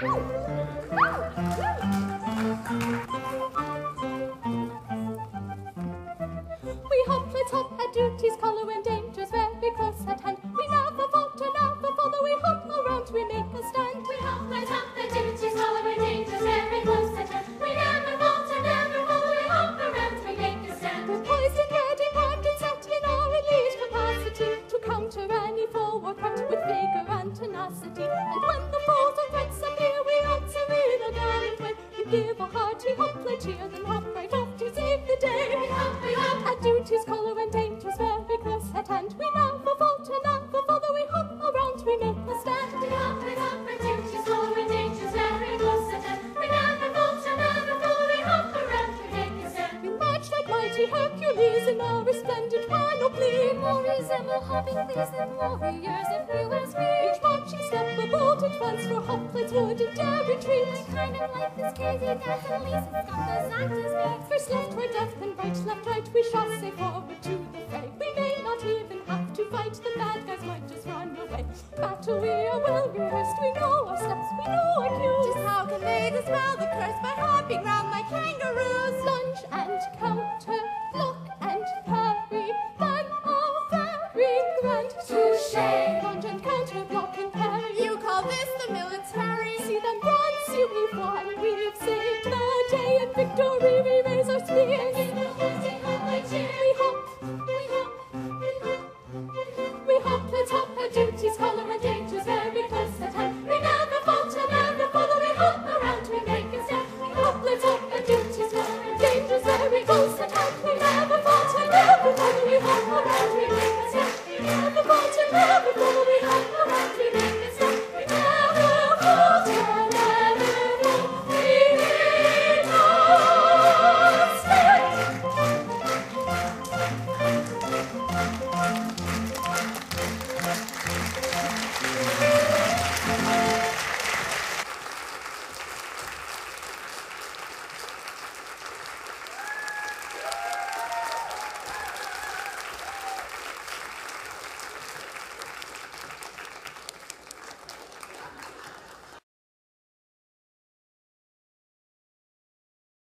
We hop, let's hop at duty's collar when danger's very close at hand. We never falter, never though we hop around, we make a stand. We hop, let's hop at duty's collar when danger's very close at hand. We never falter, never fall, we hop around, we make a stand. We're poised and ready, primed and set in our elite capacity to counter any forward threat with vigor and tenacity. And when the foes give a hearty hop, let's cheer them hop right off to save the day. We hop, we hop At duty's collar when danger's very close at hand, we never mighty Hercules in our resplendent panoply. More resemble hopping thieves than warriors if you ask me. Each step a bold advance for hoplites wouldn't dare retreat. Kind of like this crazy dance, at least it's not as act as me. First left, right, left, then right, left, right, we shall say forward to the fray. We may not even have to fight, the bad guys might just run away. Battle we are well rehearsed, we know our steps, put to shame. Lunge and counter block and parry. You call this the military? See them bronze, you we've won. We've saved the day in victory. We raise our spears. We hop, we hop, we hop, we hop atop our duties, color and dangers very close at hand. We never falter, never bother. We hop around, we make it stand. We hop atop our duties, color and dangers very close at hand.